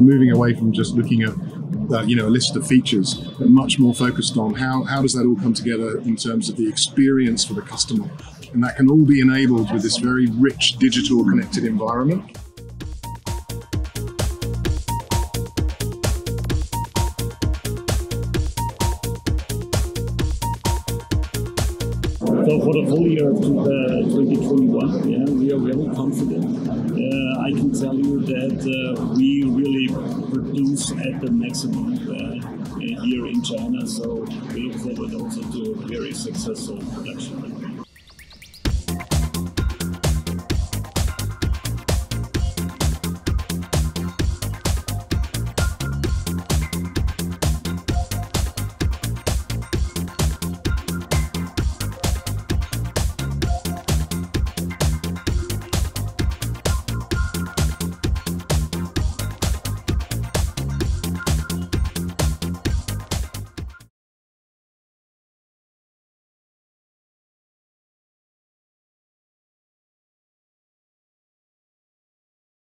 moving away from just looking at uh, you know a list of features, but much more focused on how how does that all come together in terms of the experience for the customer, and that can all be enabled with this very rich digital connected environment. So for the full year of uh, 2021, yeah, we are very confident. Uh, I can tell you that uh, we really produce at the maximum uh, here in China. So we look forward also to a very successful production.